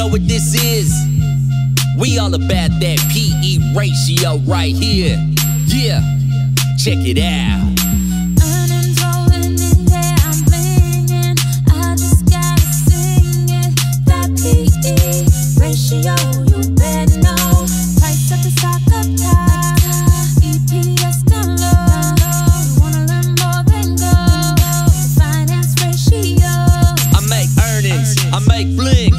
know what this is? We all about that PE ratio right here. Yeah, check it out. Earnings rolling in, yeah, I'm blinging. I just gotta sing it. That PE ratio, you better know. Price of the stock up top, EPS down low. Wanna learn more than go. Finance ratio. I make earnings, I make bling.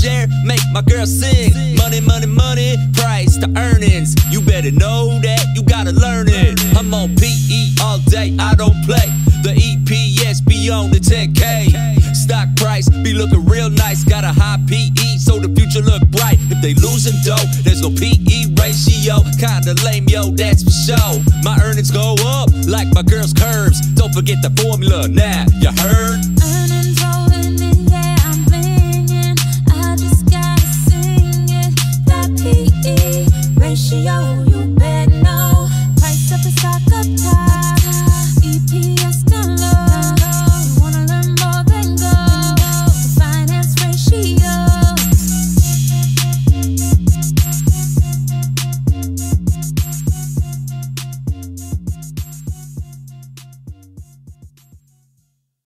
Share, make my girl sing. Money, money, money, price to earnings. You better know that, you gotta learn it. I'm on PE all day, I don't play. The EPS be on the 10K. Stock price be looking real nice, got a high PE, so the future look bright. If they losing dough, there's no PE ratio. Kinda lame, yo, that's for sure. My earnings go up like my girl's curves. Don't forget the formula now, you heard?